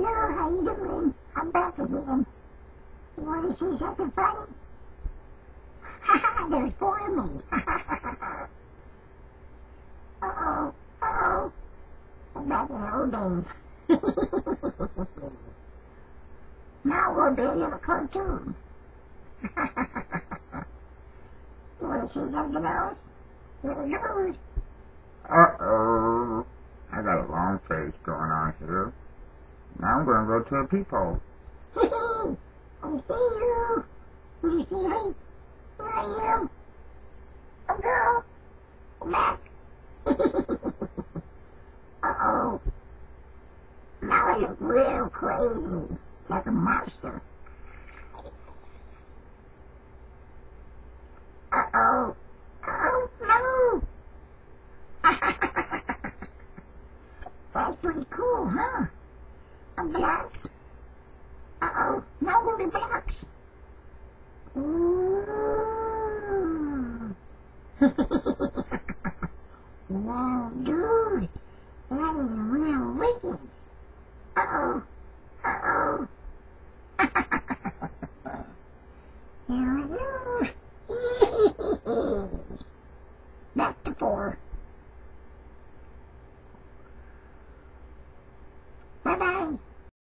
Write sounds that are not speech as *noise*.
Hello, how you doing? I'm back again. You want to see something funny? There's four of me. uh-oh, uh-oh. I'm back in the old days. now we'll be in a cartoon. you want to see something else? Here it goes. Uh-oh. I got a long face going on here. Now I'm going to go to a peephole. I see you. Did you see me? Here I am. A girl. I'm back. *laughs* Uh-oh. Now I look real crazy, like a monster. Uh-oh. Uh-oh, no. *laughs* That's pretty cool, huh? on black. Uh-oh, now only blacks. wow, dude, that is real wicked. Uh-oh, uh-oh. *laughs* Here we go.